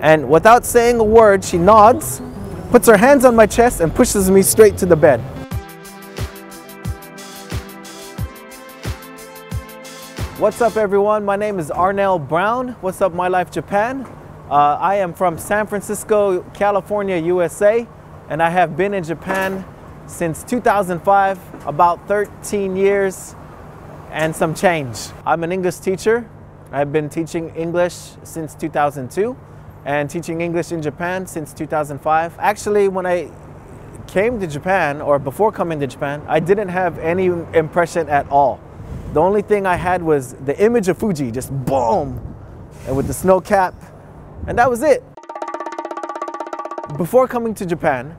And without saying a word, she nods, puts her hands on my chest, and pushes me straight to the bed. What's up, everyone? My name is Arniel Brown. What's up, My Life Japan? Uh, I am from San Francisco, California, USA, and I have been in Japan since 2005, about 13 years and some change. I'm an English teacher. I've been teaching English since 2002 and teaching English in Japan since 2005. Actually, when I came to Japan, or before coming to Japan, I didn't have any impression at all. The only thing I had was the image of Fuji, just boom, and with the snow cap, and that was it. Before coming to Japan,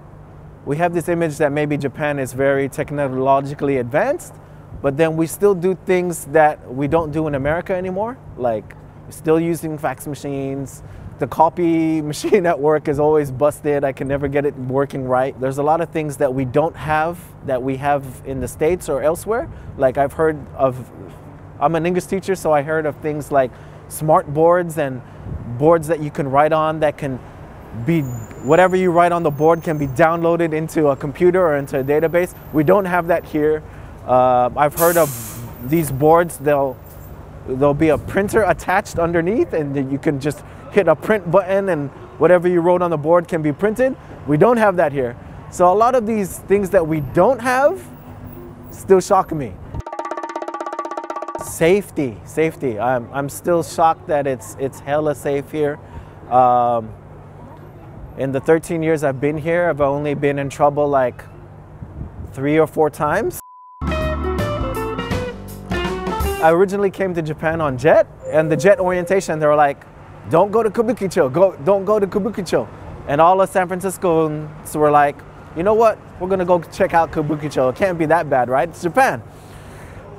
we have this image that maybe Japan is very technologically advanced, but then we still do things that we don't do in America anymore, like still using fax machines, the copy machine at work is always busted. I can never get it working right. There's a lot of things that we don't have that we have in the States or elsewhere. Like I've heard of, I'm an English teacher, so I heard of things like smart boards and boards that you can write on that can be, whatever you write on the board can be downloaded into a computer or into a database. We don't have that here. Uh, I've heard of these boards, they'll, there'll be a printer attached underneath and you can just hit a print button and whatever you wrote on the board can be printed. We don't have that here. So a lot of these things that we don't have still shock me. Safety, safety. I'm, I'm still shocked that it's, it's hella safe here. Um, in the 13 years I've been here, I've only been in trouble like three or four times. I originally came to Japan on jet and the jet orientation, they were like, don't go to Kabukicho, go, don't go to Kabukicho. And all of San Franciscoans were like, you know what, we're gonna go check out Kabukicho. It can't be that bad, right? It's Japan.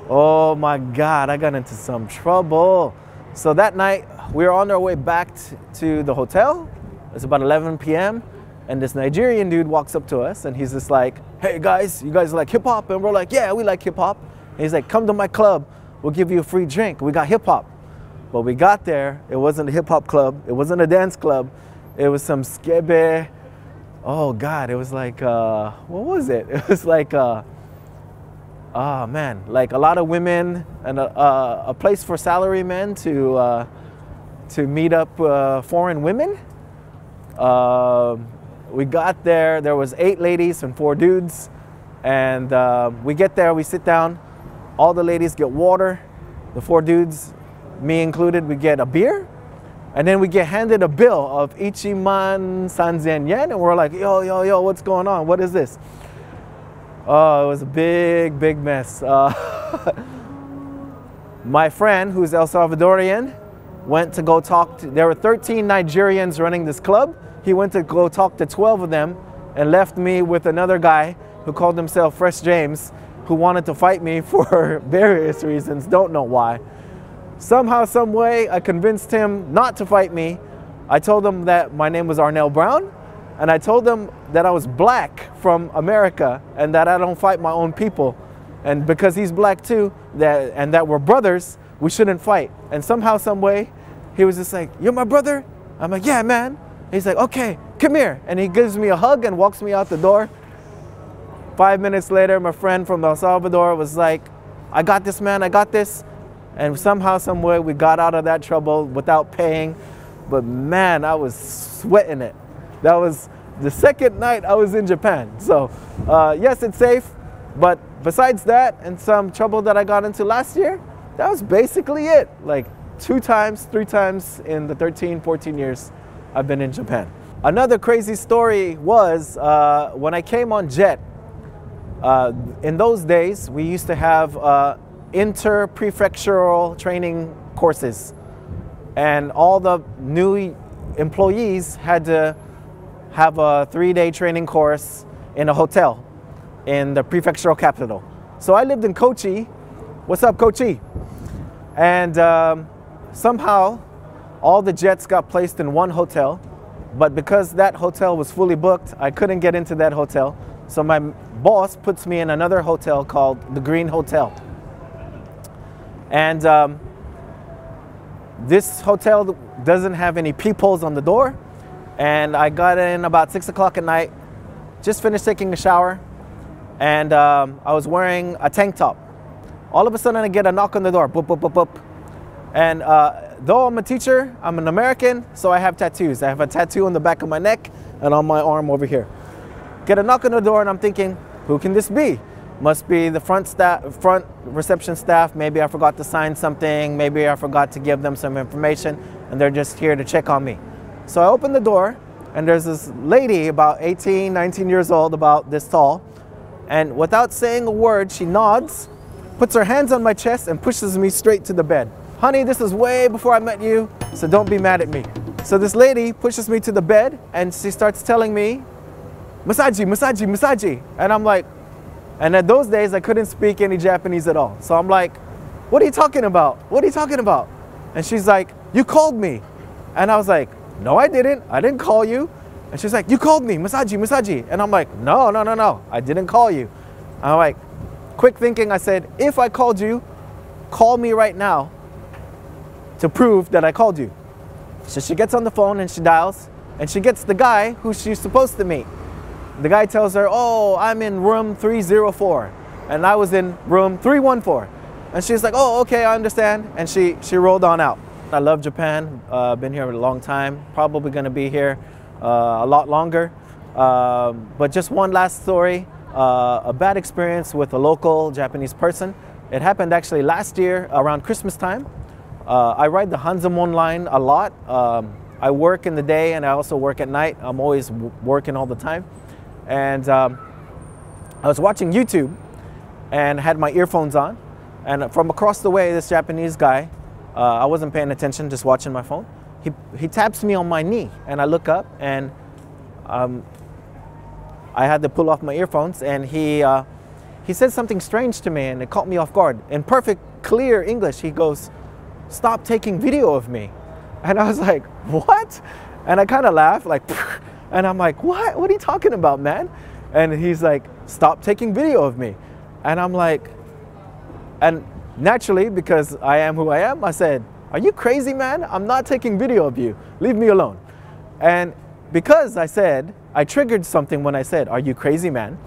Oh my God, I got into some trouble. So that night, we were on our way back to the hotel. It's about 11 p.m. And this Nigerian dude walks up to us and he's just like, hey guys, you guys like hip hop? And we're like, yeah, we like hip hop. he's like, come to my club, we'll give you a free drink. We got hip hop. But we got there, it wasn't a hip hop club, it wasn't a dance club, it was some skebe. Oh God, it was like, uh, what was it? It was like, uh, oh man, like a lot of women and a, uh, a place for salary men to, uh, to meet up uh, foreign women. Uh, we got there, there was eight ladies and four dudes. And uh, we get there, we sit down, all the ladies get water, the four dudes me included, we get a beer, and then we get handed a bill of Ichiman Sanzen yen, and we're like, yo, yo, yo, what's going on? What is this? Oh, it was a big, big mess. Uh, my friend, who's El Salvadorian, went to go talk to, there were 13 Nigerians running this club. He went to go talk to 12 of them and left me with another guy who called himself Fresh James, who wanted to fight me for various reasons, don't know why. Somehow, some way, I convinced him not to fight me. I told him that my name was Arniel Brown, and I told him that I was black from America and that I don't fight my own people. And because he's black too, that and that we're brothers, we shouldn't fight. And somehow, some way, he was just like, "You're my brother." I'm like, "Yeah, man." He's like, "Okay, come here," and he gives me a hug and walks me out the door. Five minutes later, my friend from El Salvador was like, "I got this, man. I got this." And somehow, somewhere, we got out of that trouble without paying. But man, I was sweating it. That was the second night I was in Japan. So, uh, yes, it's safe. But besides that and some trouble that I got into last year, that was basically it. Like two times, three times in the 13, 14 years I've been in Japan. Another crazy story was uh, when I came on jet. Uh, in those days, we used to have uh, inter-prefectural training courses. And all the new employees had to have a three-day training course in a hotel in the prefectural capital. So I lived in Kochi. What's up, Kochi? And um, somehow all the jets got placed in one hotel, but because that hotel was fully booked, I couldn't get into that hotel. So my boss puts me in another hotel called the Green Hotel. And um, this hotel doesn't have any peepholes on the door. And I got in about six o'clock at night, just finished taking a shower, and um, I was wearing a tank top. All of a sudden, I get a knock on the door, boop, boop, boop, boop. And uh, though I'm a teacher, I'm an American, so I have tattoos. I have a tattoo on the back of my neck and on my arm over here. Get a knock on the door, and I'm thinking, who can this be? Must be the front staff, front reception staff. Maybe I forgot to sign something. Maybe I forgot to give them some information, and they're just here to check on me. So I open the door, and there's this lady about 18, 19 years old, about this tall, and without saying a word, she nods, puts her hands on my chest, and pushes me straight to the bed. Honey, this is way before I met you, so don't be mad at me. So this lady pushes me to the bed, and she starts telling me, Masaji, Masaji, Masaji. And I'm like, and at those days, I couldn't speak any Japanese at all. So I'm like, what are you talking about? What are you talking about? And she's like, you called me. And I was like, no, I didn't. I didn't call you. And she's like, you called me, Masaji, Masaji. And I'm like, no, no, no, no. I didn't call you. I'm like, quick thinking, I said, if I called you, call me right now to prove that I called you. So she gets on the phone and she dials and she gets the guy who she's supposed to meet. The guy tells her, oh, I'm in room 304 and I was in room 314. And she's like, oh, okay, I understand. And she, she rolled on out. I love Japan. Uh, been here a long time. Probably going to be here uh, a lot longer. Uh, but just one last story. Uh, a bad experience with a local Japanese person. It happened actually last year around Christmas time. Uh, I ride the Hanzomon line a lot. Um, I work in the day and I also work at night. I'm always working all the time. And um, I was watching YouTube and had my earphones on. And from across the way, this Japanese guy, uh, I wasn't paying attention, just watching my phone. He, he taps me on my knee and I look up and um, I had to pull off my earphones and he, uh, he said something strange to me and it caught me off guard. In perfect, clear English, he goes, stop taking video of me. And I was like, what? And I kind of laughed, like, and I'm like, what? What are you talking about, man? And he's like, stop taking video of me. And I'm like, and naturally, because I am who I am, I said, are you crazy, man? I'm not taking video of you. Leave me alone. And because I said, I triggered something when I said, are you crazy, man?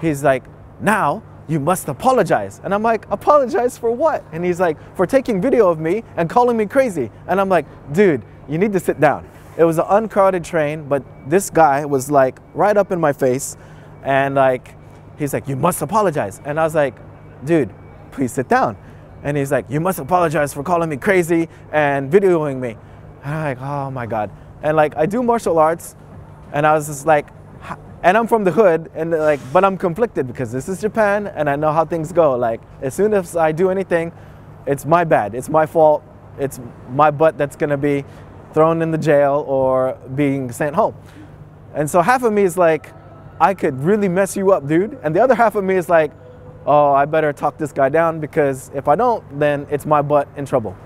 He's like, now you must apologize. And I'm like, apologize for what? And he's like, for taking video of me and calling me crazy. And I'm like, dude, you need to sit down. It was an uncrowded train, but this guy was like right up in my face. And like, he's like, you must apologize. And I was like, dude, please sit down. And he's like, you must apologize for calling me crazy and videoing me. And I'm like, oh my God. And like, I do martial arts. And I was just like, and I'm from the hood and like but I'm conflicted because this is Japan and I know how things go like as soon as I do anything it's my bad it's my fault it's my butt that's to be thrown in the jail or being sent home and so half of me is like I could really mess you up dude and the other half of me is like oh I better talk this guy down because if I don't then it's my butt in trouble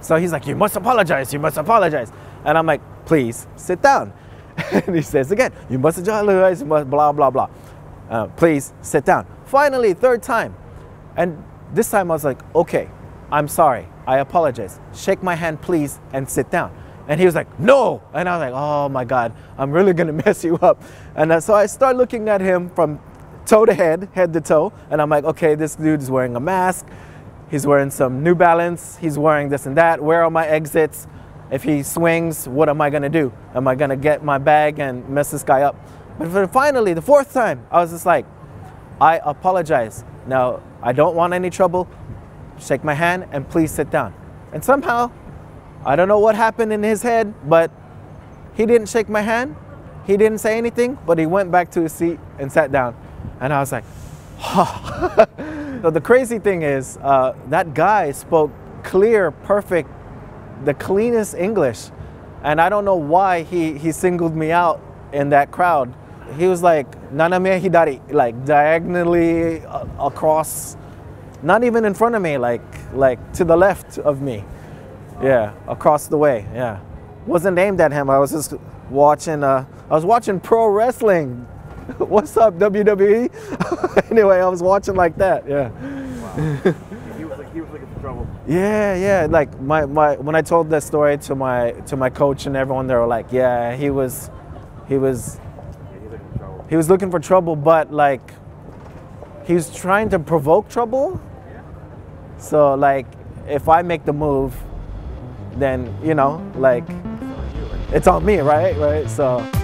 so he's like you must apologize you must apologize and I'm like please sit down and he says again, you must apologize, you must blah, blah, blah. Uh, please sit down. Finally, third time. And this time I was like, okay, I'm sorry. I apologize. Shake my hand, please, and sit down. And he was like, no. And I was like, oh my God, I'm really going to mess you up. And uh, so I start looking at him from toe to head, head to toe. And I'm like, okay, this dude is wearing a mask. He's wearing some New Balance. He's wearing this and that. Where are my exits? If he swings, what am I going to do? Am I going to get my bag and mess this guy up? But finally, the fourth time, I was just like, I apologize. Now, I don't want any trouble. Shake my hand and please sit down. And somehow, I don't know what happened in his head, but he didn't shake my hand. He didn't say anything, but he went back to his seat and sat down. And I was like, so the crazy thing is, uh, that guy spoke clear, perfect the cleanest English. And I don't know why he, he singled me out in that crowd. He was like, Naname Hidari, like diagonally across, not even in front of me, like like to the left of me. Yeah, across the way. Yeah, wasn't aimed at him. I was just watching. Uh, I was watching pro wrestling. What's up WWE? anyway, I was watching like that. Yeah. Wow. he was like he was looking for trouble. Yeah, yeah. Like my my when I told that story to my to my coach and everyone, they were like, yeah, he was, he was. Yeah, he was looking for trouble, but like, he was trying to provoke trouble, so like, if I make the move, then you know, like, it's on me, right? Right. So.